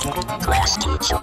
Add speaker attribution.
Speaker 1: Class teacher.